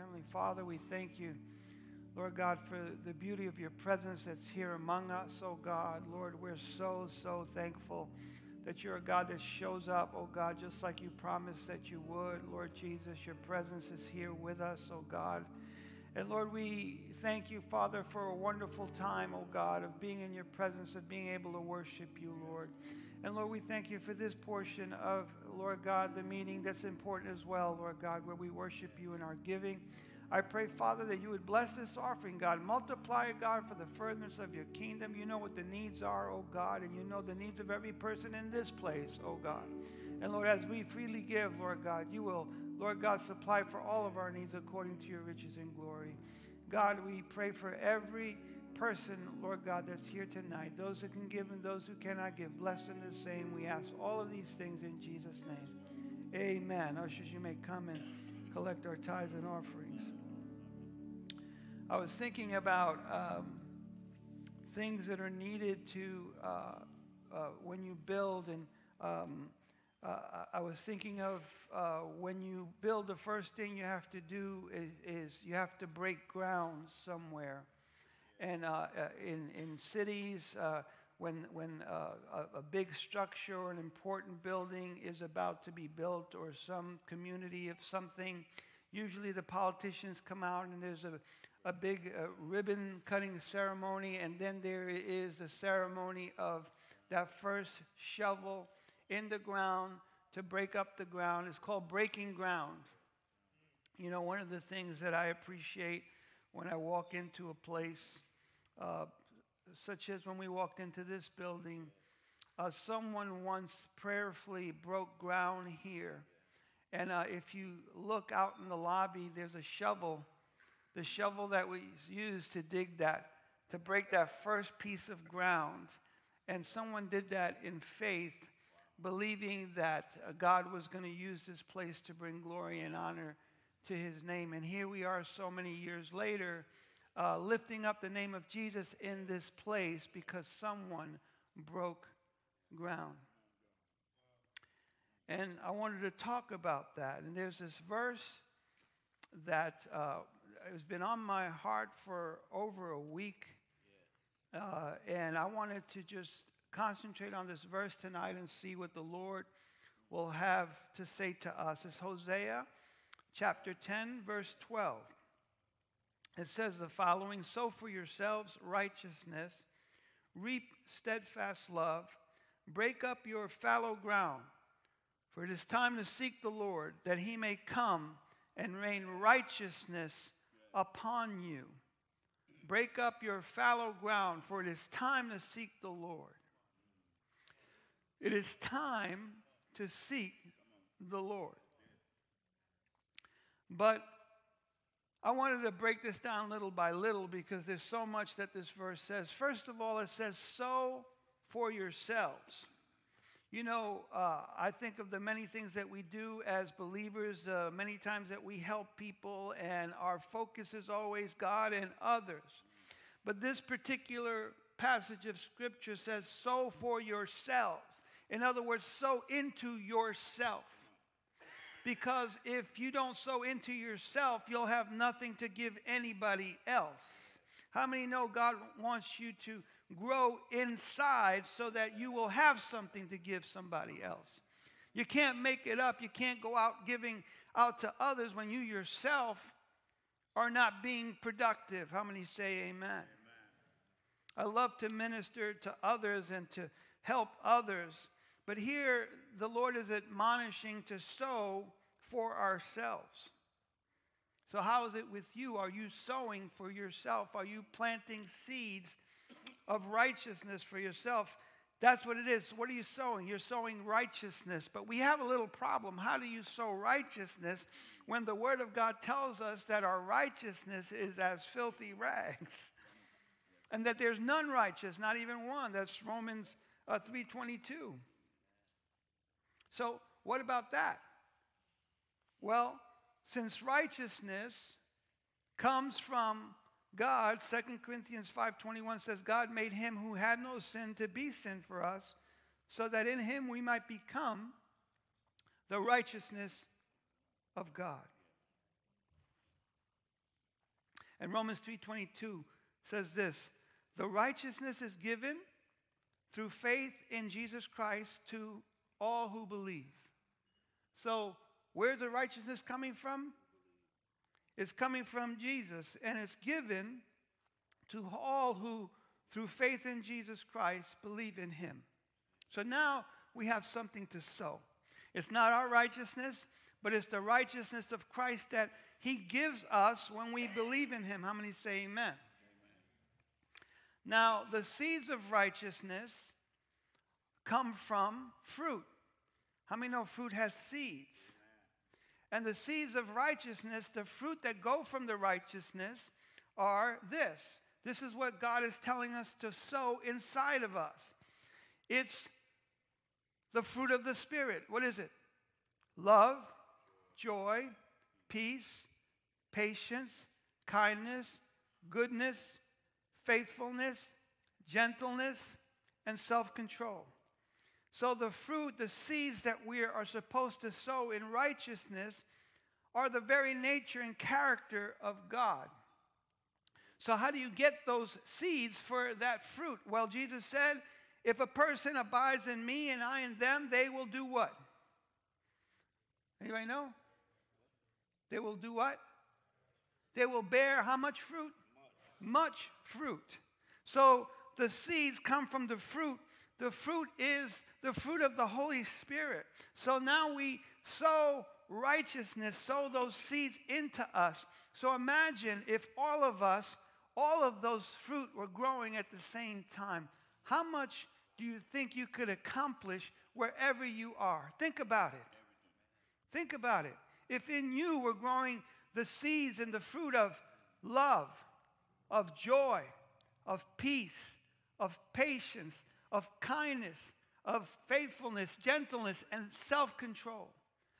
Heavenly Father, we thank you, Lord God, for the beauty of your presence that's here among us, oh God. Lord, we're so, so thankful that you're a God that shows up, oh God, just like you promised that you would. Lord Jesus, your presence is here with us, oh God. And Lord, we thank you, Father, for a wonderful time, oh God, of being in your presence, of being able to worship you, Lord. And Lord, we thank you for this portion of, Lord God, the meaning that's important as well, Lord God, where we worship you in our giving. I pray, Father, that you would bless this offering, God. Multiply it, God, for the furtherance of your kingdom. You know what the needs are, oh God, and you know the needs of every person in this place, oh God. And Lord, as we freely give, Lord God, you will, Lord God, supply for all of our needs according to your riches and glory. God, we pray for every person, Lord God, that's here tonight, those who can give and those who cannot give. Bless them the same. We ask all of these things in Jesus' name. Amen. Ushers, you may come and collect our tithes and offerings. I was thinking about um, things that are needed to uh, uh, when you build, and um, uh, I was thinking of uh, when you build, the first thing you have to do is, is you have to break ground somewhere. And uh, uh, in, in cities, uh, when, when uh, a, a, big structure or an important building is about to be built or some community of something, usually the politicians come out and there's a, a big uh, ribbon cutting ceremony, and then there is the ceremony of that first shovel in the ground to break up the ground. It's called breaking ground. You know, one of the things that I appreciate when I walk into a place uh, such as when we walked into this building. Uh, someone once prayerfully broke ground here. And uh, if you look out in the lobby, there's a shovel, the shovel that was used to dig that, to break that first piece of ground. And someone did that in faith, believing that uh, God was going to use this place to bring glory and honor to his name. And here we are so many years later uh, lifting up the name of Jesus in this place because someone broke ground. And I wanted to talk about that. And there's this verse that uh, has been on my heart for over a week. Uh, and I wanted to just concentrate on this verse tonight and see what the Lord will have to say to us. It's Hosea chapter 10, verse 12 it says the following Sow for yourselves righteousness, reap steadfast love, break up your fallow ground. For it is time to seek the Lord, that he may come and rain righteousness upon you. Break up your fallow ground, for it is time to seek the Lord. It is time to seek the Lord. But I wanted to break this down little by little because there's so much that this verse says. First of all, it says, sow for yourselves. You know, uh, I think of the many things that we do as believers, uh, many times that we help people, and our focus is always God and others. But this particular passage of Scripture says, sow for yourselves. In other words, sow into yourself. Because if you don't sow into yourself, you'll have nothing to give anybody else. How many know God wants you to grow inside so that you will have something to give somebody else? You can't make it up. You can't go out giving out to others when you yourself are not being productive. How many say amen? amen? I love to minister to others and to help others. But here, the Lord is admonishing to sow for ourselves. So, how is it with you? Are you sowing for yourself? Are you planting seeds of righteousness for yourself? That's what it is. What are you sowing? You're sowing righteousness. But we have a little problem. How do you sow righteousness when the Word of God tells us that our righteousness is as filthy rags? And that there's none righteous, not even one. That's Romans uh, 3.22. So what about that? Well, since righteousness comes from God, 2 Corinthians 5:21 says God made him who had no sin to be sin for us, so that in him we might become the righteousness of God. And Romans 3:22 says this, "The righteousness is given through faith in Jesus Christ to all who believe." So, where's the righteousness coming from? It's coming from Jesus, and it's given to all who, through faith in Jesus Christ, believe in him. So now we have something to sow. It's not our righteousness, but it's the righteousness of Christ that he gives us when we believe in him. How many say amen? amen? Now, the seeds of righteousness come from fruit. How many know fruit has seeds? And the seeds of righteousness, the fruit that go from the righteousness, are this. This is what God is telling us to sow inside of us. It's the fruit of the Spirit. What is it? Love, joy, peace, patience, kindness, goodness, faithfulness, gentleness, and self control. So, the fruit, the seeds that we are supposed to sow in righteousness, are the very nature and character of God. So, how do you get those seeds for that fruit? Well, Jesus said, if a person abides in me and I in them, they will do what? Anybody know? They will do what? They will bear how much fruit? Much, much fruit. So the seeds come from the fruit. The fruit is the fruit of the Holy Spirit. So now we sow righteousness, sow those seeds into us. So imagine if all of us, all of those fruit were growing at the same time. How much do you think you could accomplish wherever you are? Think about it. Think about it. If in you were growing the seeds and the fruit of love, of joy, of peace, of patience, of kindness, of faithfulness, gentleness, and self control.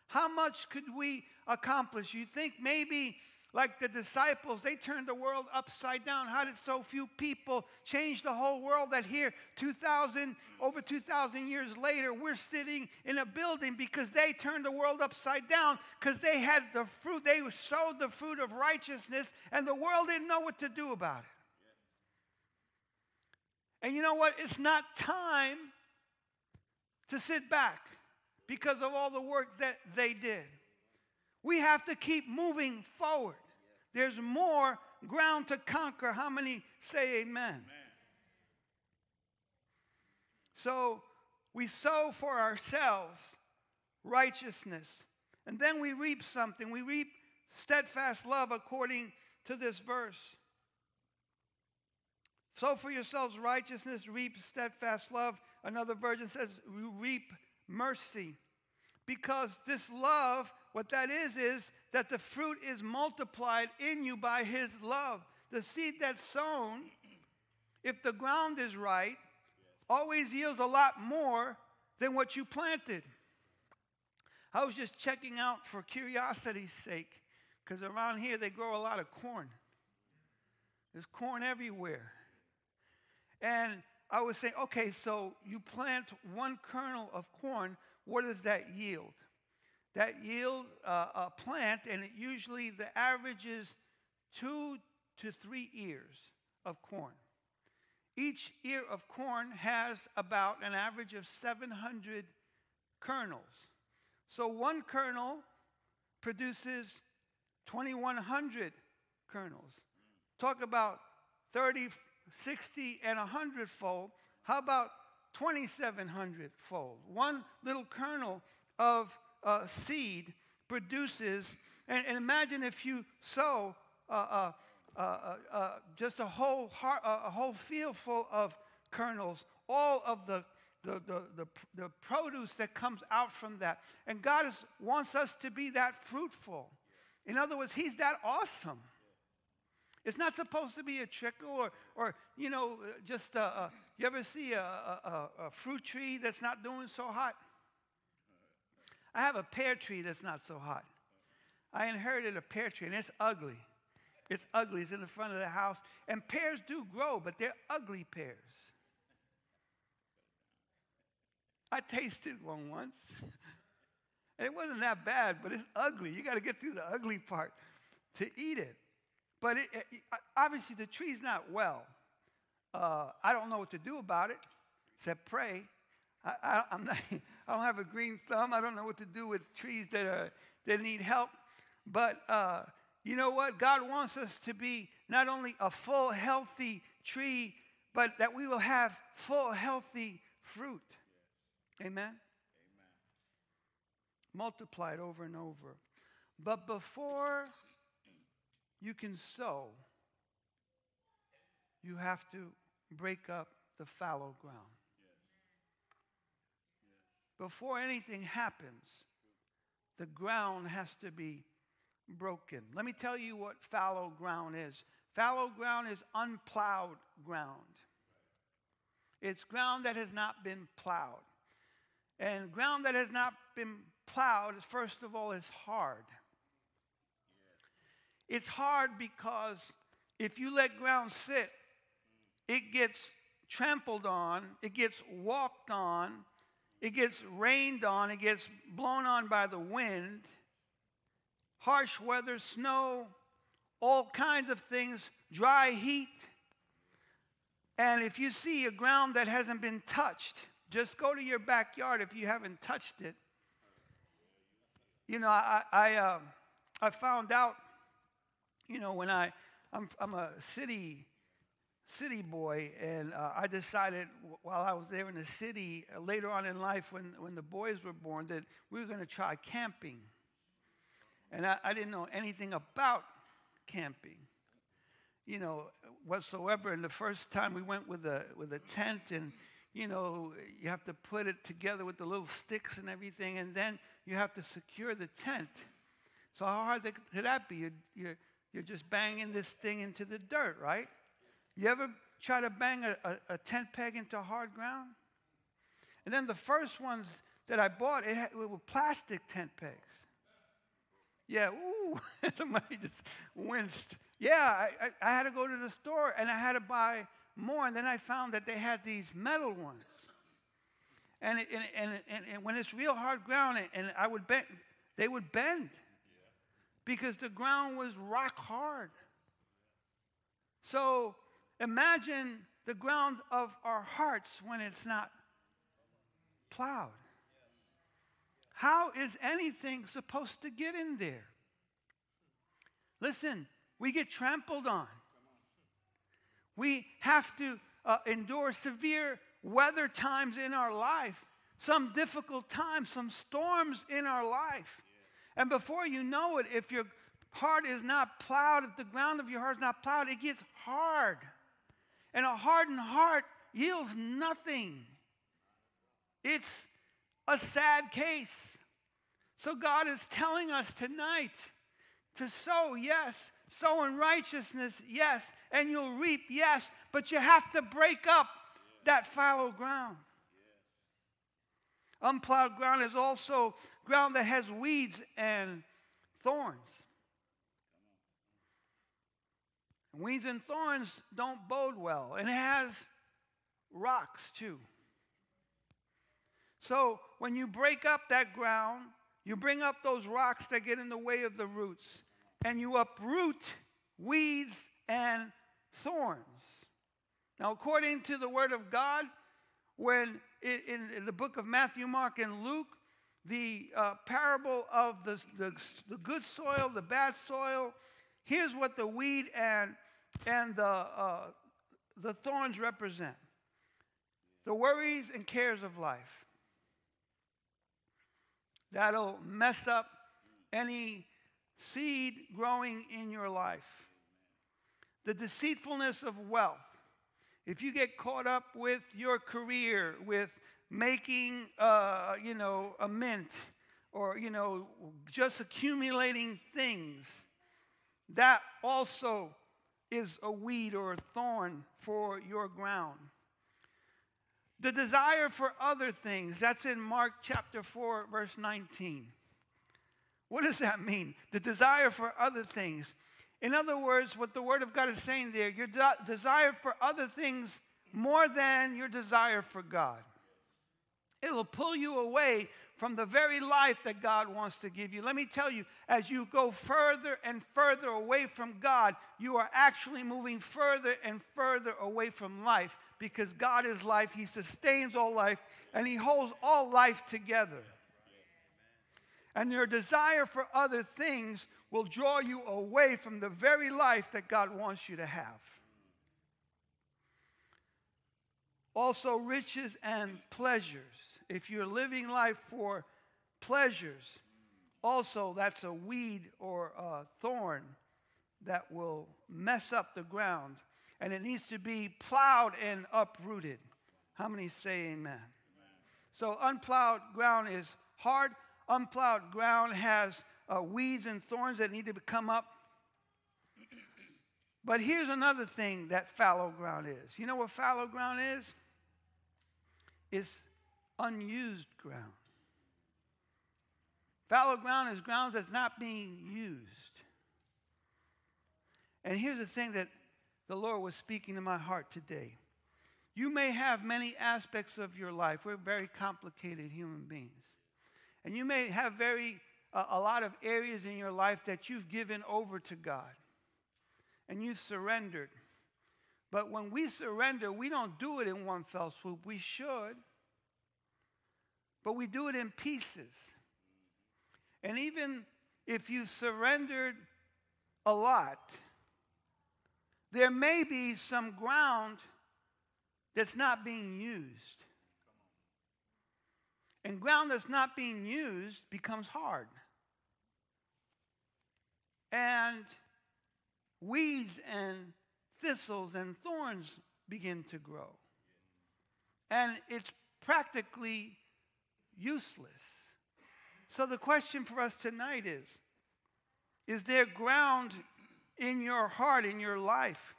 How much could we accomplish? You think maybe like the disciples, they turned the world upside down. How did so few people change the whole world that here, 2,000, over 2,000 years later, we're sitting in a building because they turned the world upside down because they had the fruit, they sowed the fruit of righteousness, and the world didn't know what to do about it. And you know what? It's not time to sit back because of all the work that they did. We have to keep moving forward. There's more ground to conquer. How many say amen? amen? So we sow for ourselves righteousness, and then we reap something. We reap steadfast love according to this verse. Sow for yourselves righteousness, reap steadfast love. Another version says, we reap mercy. Because this love what that is, is that the fruit is multiplied in you by his love. The seed that's sown, if the ground is right, always yields a lot more than what you planted. I was just checking out for curiosity's sake, because around here they grow a lot of corn. There's corn everywhere. And I was saying, okay, so you plant one kernel of corn, what does that yield? that yield uh, a plant, and it usually the average is two to three ears of corn. Each ear of corn has about an average of 700 kernels. So one kernel produces 2,100 kernels. Talk about 30, 60, and 100 fold. How about 2,700 fold? One little kernel of uh, seed produces, and, and, imagine if you sow uh, uh, uh, uh just a whole, heart, a whole field full of kernels, all of the, the, the, the, the produce that comes out from that. And God is, wants us to be that fruitful. In other words, He's that awesome. It's not supposed to be a trickle or, or you know, just, uh, uh, you ever see a, a, a, fruit tree that's not doing so hot? I have a pear tree that's not so hot. I inherited a pear tree, and it's ugly. It's ugly. It's in the front of the house. And pears do grow, but they're ugly pears. I tasted one once. And it wasn't that bad, but it's ugly. You got to get through the ugly part to eat it. But it, it, obviously, the tree's not well. Uh, I don't know what to do about it except pray. I, I, I'm not, I don't have a green thumb. I don't know what to do with trees that, are, that need help. But uh, you know what? God wants us to be not only a full, healthy tree, but that we will have full, healthy fruit. Amen? Amen. Multiplied over and over. But before you can sow, you have to break up the fallow ground. Before anything happens, the ground has to be broken. Let me tell you what fallow ground is. Fallow ground is unplowed ground. It's ground that has not been plowed. And ground that has not been plowed, first of all, is hard. It's hard because if you let ground sit, it gets trampled on, it gets walked on, it gets rained on, it gets blown on by the wind, harsh weather, snow, all kinds of things, dry heat. And if you see a ground that hasn't been touched, just go to your backyard if you haven't touched it. You know, I, I, uh, I found out you know, when I, I'm, I'm a city, city boy, and uh, I decided while I was there in the city, uh, later on in life when, when the boys were born, that we were going to try camping. And I, I didn't know anything about camping, you know, whatsoever. And the first time we went with a, with a tent and, you know, you have to put it together with the little sticks and everything, and then you have to secure the tent. So how hard could that be? You're, you're, you're just banging this thing into the dirt, right? You ever try to bang a, a, a tent peg into hard ground? And then the first ones that I bought, it, had, it were plastic tent pegs. Yeah, ooh, somebody just winced. Yeah, I, I, I, had to go to the store and I had to buy more. And then I found that they had these metal ones. And, it, and, and, and, and when it's real hard ground and, and I would bend, they would bend because the ground was rock hard. So imagine the ground of our hearts when it's not plowed. How is anything supposed to get in there? Listen, we get trampled on. We have to uh, endure severe weather times in our life, some difficult times, some storms in our life. And before you know it, if your heart is not plowed, if the ground of your heart is not plowed, it gets hard. And a hardened heart yields nothing. It's a sad case. So God is telling us tonight to sow, yes, sow in righteousness, yes, and you'll reap, yes, but you have to break up that fallow ground. Unplowed ground is also ground that has weeds and thorns. Weeds and thorns don't bode well, and it has rocks too. So when you break up that ground, you bring up those rocks that get in the way of the roots, and you uproot weeds and thorns. Now, according to the Word of God, when in, in the book of Matthew, Mark, and Luke, the uh, parable of the, the, the, good soil, the bad soil. Here's what the weed and, and the, uh, the thorns represent the worries and cares of life. That'll mess up any seed growing in your life. The deceitfulness of wealth. If you get caught up with your career, with making, uh, you know, a mint or, you know, just accumulating things, that also is a weed or a thorn for your ground. The desire for other things, that's in Mark chapter 4, verse 19. What does that mean? The desire for other things. In other words, what the Word of God is saying there, your de- desire for other things more than your desire for God. It'll pull you away from the very life that God wants to give you. Let me tell you, as you go further and further away from God, you are actually moving further and further away from life because God is life. He sustains all life and He holds all life together. And your desire for other things will draw you away from the very life that God wants you to have. Also, riches and pleasures if you're living life for pleasures, also that's a weed or a thorn that will mess up the ground. And it needs to be plowed and uprooted. How many say amen? amen? So, unplowed ground is hard. Unplowed ground has uh, weeds and thorns that need to come up. But here's another thing that fallow ground is. You know what fallow ground is? It's unused ground. Fallow ground is ground that's not being used. And here's the thing that the Lord was speaking to my heart today. You may have many aspects of your life. We're very complicated human beings. And you may have very uh, a lot of areas in your life that you've given over to God and you've surrendered. But when we surrender, we don't do it in one fell swoop. We should but we do it in pieces. And even if you've surrendered a lot, there may be some ground that's not being used. And ground that's not being used becomes hard. And weeds and thistles and thorns begin to grow. And it's practically useless. So the question for us tonight is Is there ground in your heart, in your life,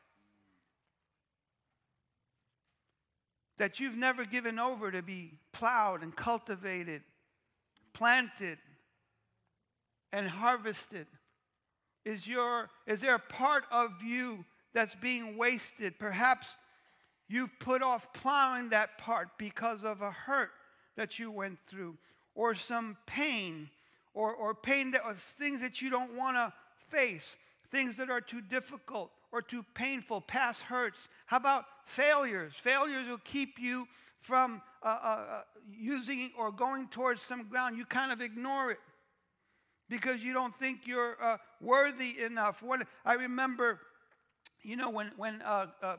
that you've never given over to be plowed and cultivated, planted, and harvested? Is, your, is there a part of you that's being wasted? Perhaps you've put off plowing that part because of a hurt that you went through, or some pain, or, or pain that was things that you don't want to face, things that are too difficult or too painful, past hurts. How about failures? Failures will keep you from uh, uh, uh using or going towards some ground. You kind of ignore it because you don't think you're uh, worthy enough. When, I remember, you know, when, when uh, uh,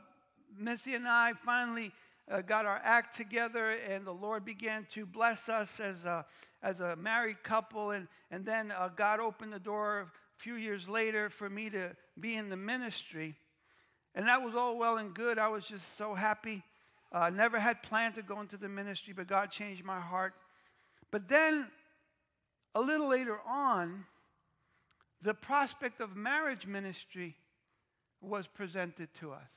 Missy and I finally got our act together, and the Lord began to bless us as a, as a married couple. And, and then God opened the door few years later for me to be in the ministry. And that was all well and good. I was just so happy. I uh, never had planned to go into the ministry, but God changed my heart. But then, a little later on, the prospect of marriage ministry was presented to us.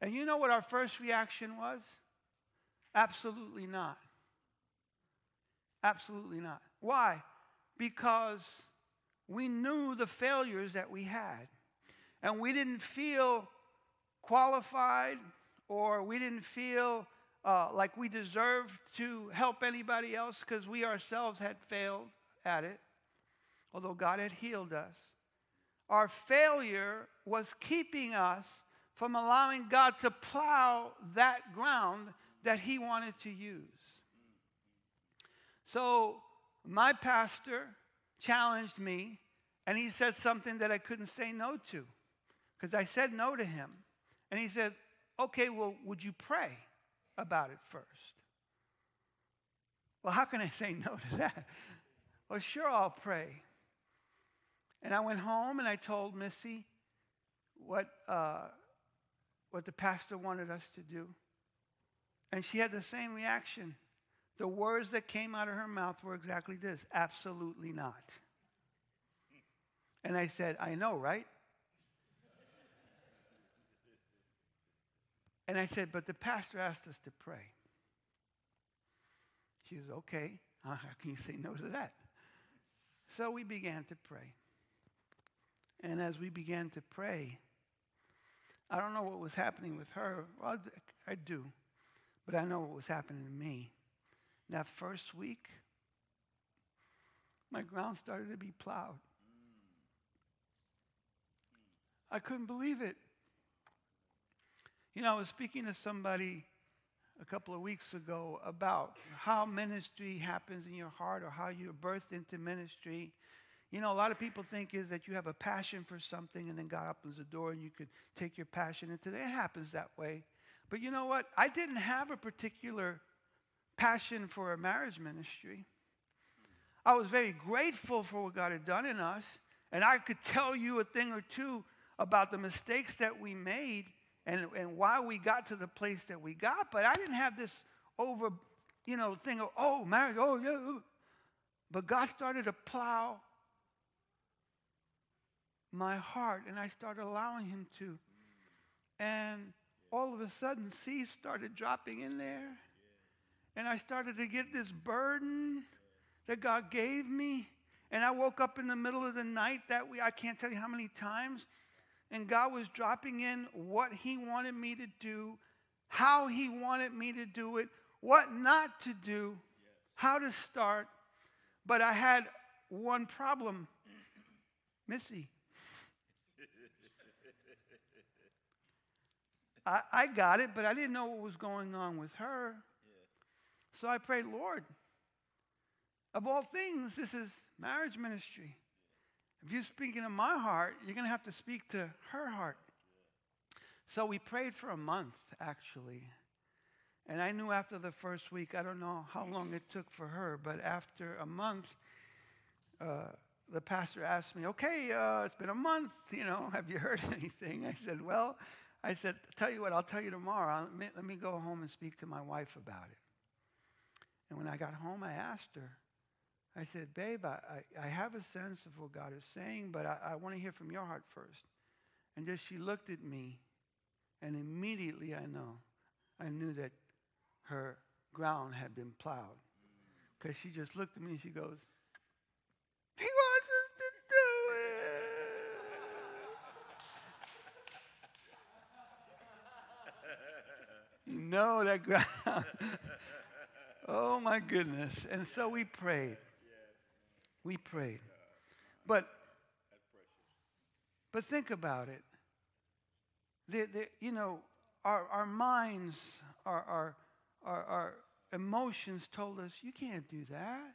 And you know what our first reaction was? Absolutely not. Absolutely not. Why? Because we knew the failures that we had. And we didn't feel qualified or we didn't feel uh, like we deserved to help anybody else because we ourselves had failed at it, although God had healed us. Our failure was keeping us from allowing God to plow that ground that he wanted to use. So my pastor challenged me, and he said something that I couldn't say no to because I said no to him. And he said, Okay, well, would you pray about it first? Well, how can I say no to that? Well, sure, I'll pray. And I went home and I told Missy what uh, what the pastor wanted us to do. And she had the same reaction. The words that came out of her mouth were exactly this absolutely not. And I said, I know, right? And I said, but the pastor asked us to pray. She said, okay, uh, how can you say no to that? So we began to pray. And as we began to pray, I don't know what was happening with her. Well, I do. But I know what was happening to me. That first week, my ground started to be plowed. I couldn't believe it. You know, I was speaking to somebody a couple of weeks ago about how ministry happens in your heart or how you're birthed into ministry. You know, a lot of people think is that you have a passion for something and then God opens the door and you could take your passion into it. It happens that way. But you know what? I didn't have a particular passion for a marriage ministry. I was very grateful for what God had done in us. And I could tell you a thing or two about the mistakes that we made and, and why we got to the place that we got. But I didn't have this over, you know, thing of, oh, marriage, oh, yeah. Oh. But God started to plow my heart, and I started allowing Him to. And all of a sudden, seeds started dropping in there. And I started to get this burden that God gave me. And I woke up in the middle of the night that week. I can't tell you how many times. And God was dropping in what He wanted me to do, how He wanted me to do it, what not to do, how to start. But I had one problem Missy. I, I got it, but I didn't know what was going on with her. So I prayed, Lord, of all things, this is marriage ministry. If you're speaking to my heart, you're going to have to speak to her heart. So we prayed for a month, actually. And I knew after the first week, I don't know how long it took for her, but after a month, uh, the pastor asked me, Okay, uh, it's been a month, you know, have you heard anything? I said, Well, I said, Tell you what, I'll tell you tomorrow. Let me, let me go home and speak to my wife about it. And when I got home, I asked her, I said, Babe, I, I, have a sense of what God is saying, but I, I want to hear from your heart first. And just she looked at me, and immediately I know, I knew that her ground had been plowed. Because she just looked at me and she goes, He wants us to do it. you know that ground. oh my goodness. And so we prayed. We prayed. But but think about it. The, the, you know, our, our minds, our, our, our, our emotions told us, you can't do that.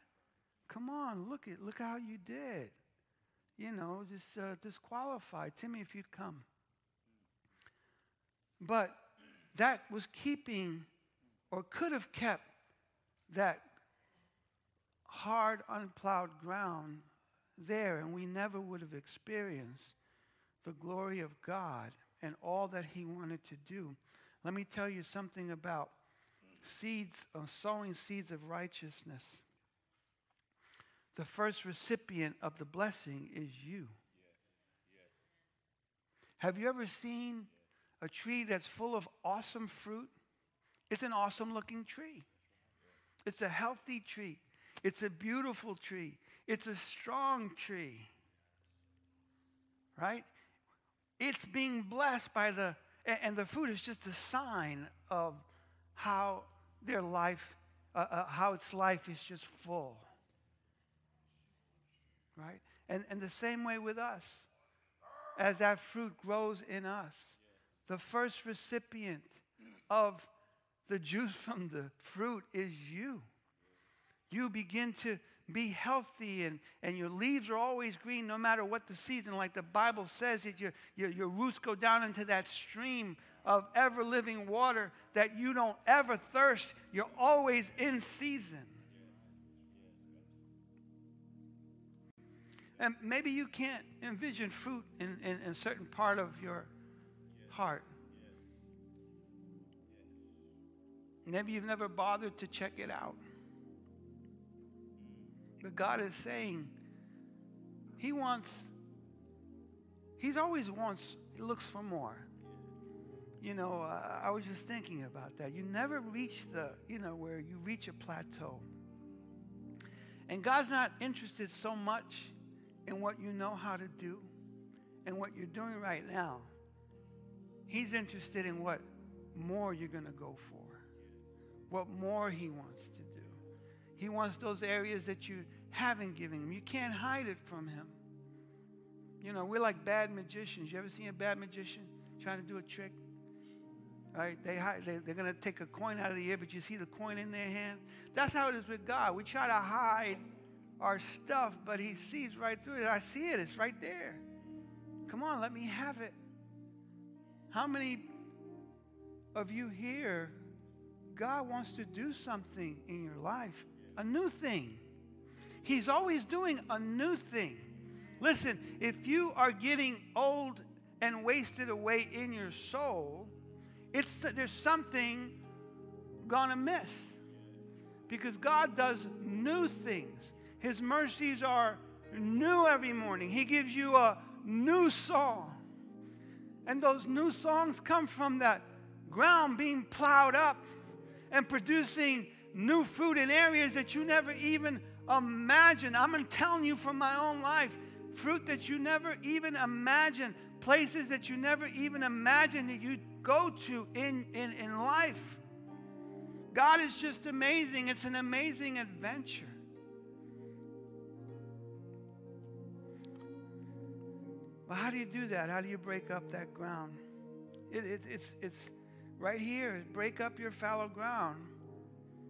Come on, look at look how you did. You know, just uh, disqualified. Timmy, if you'd come. But that was keeping or could have kept that hard, unplowed ground there, and we never would have experienced the glory of God and all that He wanted to do. Let me tell you something about seeds, uh, sowing seeds of righteousness. The first recipient of the blessing is you. Have you ever seen a tree that's full of awesome fruit? It's an awesome looking tree. It's a healthy tree. It's a beautiful tree. It's a strong tree. Right? It's being blessed by the, and the fruit is just a sign of how their life, uh, uh, how its life is just full. Right? And, and the same way with us. As that fruit grows in us, the first recipient of the juice from the fruit is you you begin to be healthy and, and your leaves are always green no matter what the season. Like the Bible says, that your, your, your roots go down into that stream of ever living water that you don't ever thirst. You're always in season. And maybe you can't envision fruit in, in, in a certain part of your heart. Maybe you've never bothered to check it out. But God is saying, He wants, He's always wants, He looks for more. You know, uh, I was just thinking about that. You never reach the, you know, where you reach a plateau. And God's not interested so much in what you know how to do and what you're doing right now. He's interested in what more you're going to go for, what more He wants to do. He wants those areas that you haven't given him. You can't hide it from him. You know, we're like bad magicians. You ever seen a bad magician trying to do a trick? Right? They, they, they're going to take a coin out of the air, but you see the coin in their hand. That's how it is with God. We try to hide our stuff, but He sees right through it. I see it, it's right there. Come on, let me have it. How many of you here, God wants to do something in your life? A new thing. He's always doing a new thing. Listen, if you are getting old and wasted away in your soul, it's, there's something gonna miss. Because God does new things. His mercies are new every morning. He gives you a new song. And those new songs come from that ground being plowed up and producing new fruit in areas that you never even imagined. I'm telling you from my own life fruit that you never even imagined, places that you never even imagined that you go to in, in, in life. God is just amazing. It's an amazing adventure. But how do you do that? How do you break up that ground? It, it, it's, it's right here. Break up your fallow ground.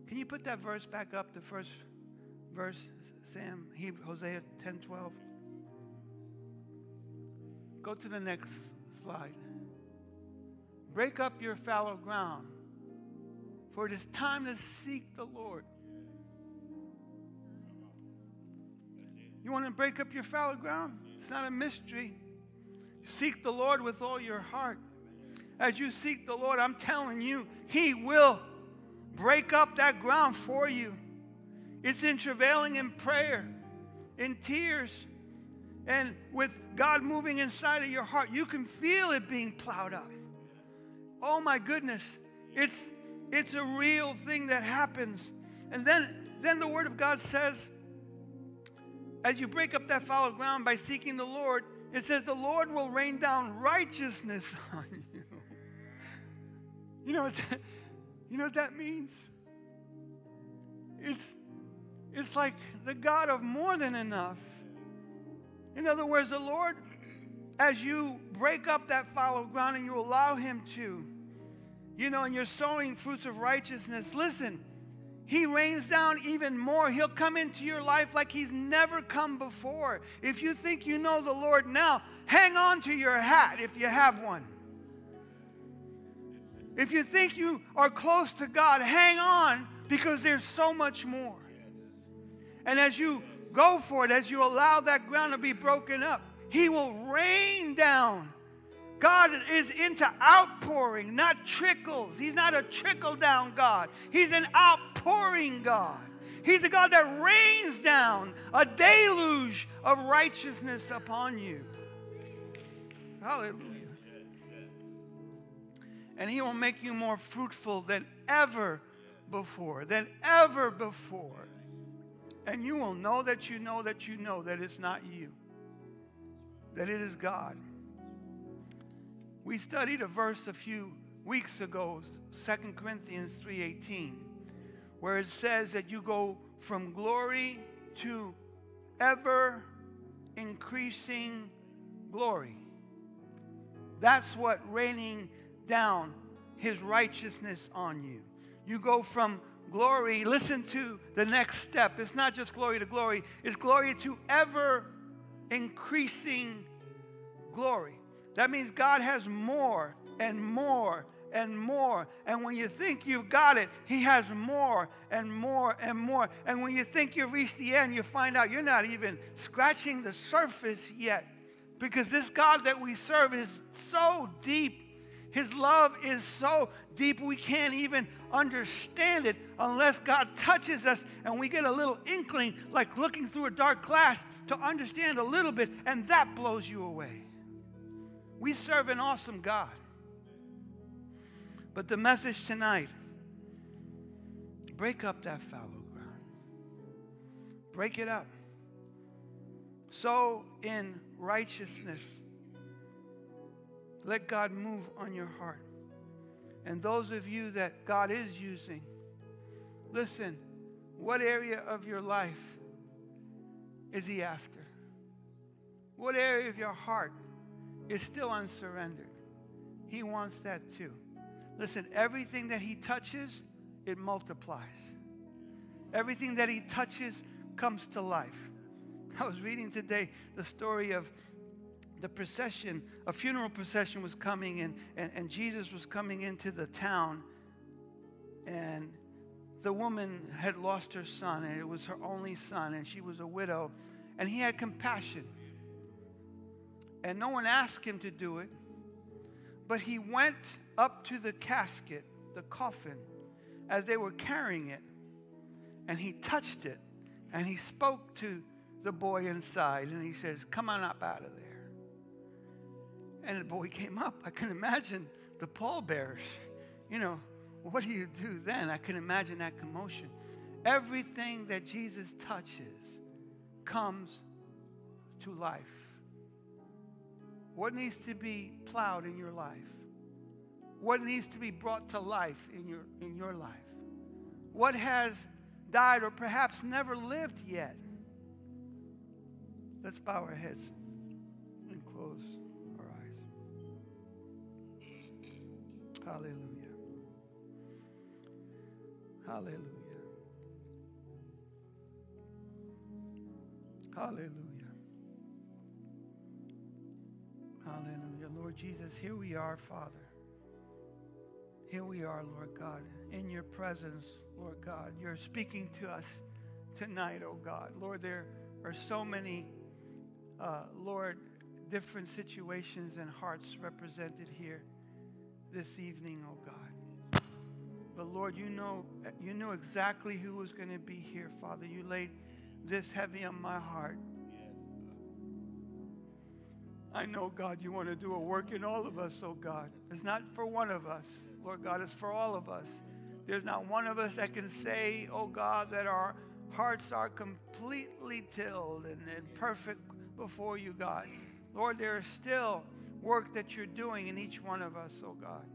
Can you put that verse back up, the first verse, Sam? He, Hosea 10 12. Go to the next slide. Break up your fallow ground, for it is time to seek the Lord. You want to break up your fallow ground? It's not a mystery. Seek the Lord with all your heart. As you seek the Lord, I'm telling you, He will break up that ground for you. It's in travailing in prayer, in tears, and with God moving inside of your heart. You can feel it being plowed up. Oh my goodness. It's it's a real thing that happens. And then then the word of God says as you break up that fallow ground by seeking the Lord, it says the Lord will rain down righteousness on you. You know what that, you know what that means? It's it's like the God of more than enough. In other words, the Lord, as you break up that fallow ground and you allow Him to, you know, and you're sowing fruits of righteousness, listen, He rains down even more. He'll come into your life like He's never come before. If you think you know the Lord now, hang on to your hat if you have one. If you think you are close to God, hang on because there's so much more. And as you go for it, as you allow that ground to be broken up, He will rain down God is into outpouring, not trickles. He's not a trickle down God, He's an outpouring God. He's a God that rains down a deluge of righteousness upon you. Hallelujah. And He will make you more fruitful than ever before, than ever before. And you will know that you know that you know that it's not you, that it is God. We studied a verse a few weeks ago, 2 Corinthians 3:18, where it says that you go from glory to ever increasing glory. That's what raining down his righteousness on you. You go from glory, listen to the next step. It's not just glory to glory, it's glory to ever increasing glory. That means God has more and more and more. And when you think you've got it, He has more and more and more. And when you think you've reached the end, you find out you're not even scratching the surface yet. Because this God that we serve is so deep. His love is so deep we can't even understand it unless God touches us and we get a little inkling, like looking through a dark glass, to understand a little bit, and that blows you away. We serve an awesome God. But the message tonight break up that fallow ground, break it up. Sow in righteousness. Let God move on your heart. And those of you that God is using, listen, what area of your life is He after? What area of your heart is still unsurrendered? He wants that too. Listen, everything that He touches, it multiplies. Everything that He touches comes to life. I was reading today the story of the procession, a funeral procession was coming, and, and, and Jesus was coming into the town. And the woman had lost her son, and it was her only son, and she was a widow. And he had compassion. And no one asked him to do it, but he went up to the casket, the coffin, as they were carrying it, and he touched it, and he spoke to the boy inside, and he says, Come on up out of there. And the boy came up. I can imagine the pallbearers. You know, what do you do then? I can imagine that commotion. Everything that Jesus touches comes to life. What needs to be plowed in your life? What needs to be brought to life in your, in your life? What has died or perhaps never lived yet? Let's bow our heads. Hallelujah. Hallelujah. Hallelujah. Hallelujah. Lord Jesus, here we are, Father. Here we are, Lord God, in your presence, Lord God. You're speaking to us tonight, oh God. Lord, there are so many, uh, Lord, different situations and hearts represented here this evening, oh God. But Lord, you know you knew exactly who was going to be here, Father. You laid this heavy on my heart. I know, God, you want to do a work in all of us, oh God. It's not for one of us, Lord God, it's for all of us. There's not one of us that can say, oh God, that our hearts are completely tilled and, and perfect before you, God. Lord, there is still work that you're doing in each one of us, oh God.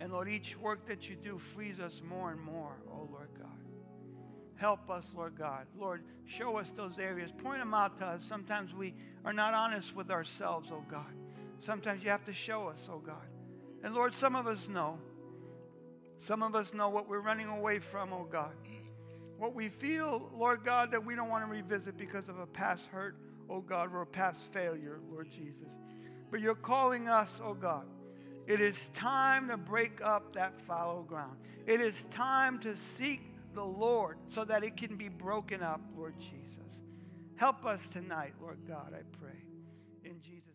And Lord, each work that you do frees us more and more, oh Lord God. Help us, Lord God. Lord, show us those areas. Point them out to us. Sometimes we are not honest with ourselves, oh God. Sometimes you have to show us, oh God. And Lord, some of us know. Some of us know what we're running away from, oh God. What we feel, Lord God, that we don't want to revisit because of a past hurt oh God, we're past failure, Lord Jesus. But you're calling us, oh God. It is time to break up that fallow ground. It is time to seek the Lord so that it can be broken up, Lord Jesus. Help us tonight, Lord God, I pray. In Jesus'.